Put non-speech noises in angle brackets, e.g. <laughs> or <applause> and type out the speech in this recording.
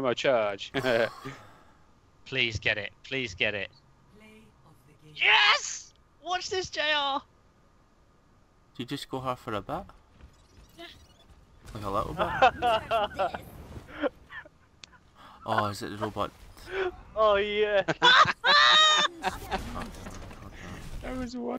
my charge. <laughs> Please get it. Please get it. Yes! Watch this, JR! Did you just go her for a bit? <laughs> Like a little bit? <laughs> oh, is it the robot? Oh yeah. Oh, that was one.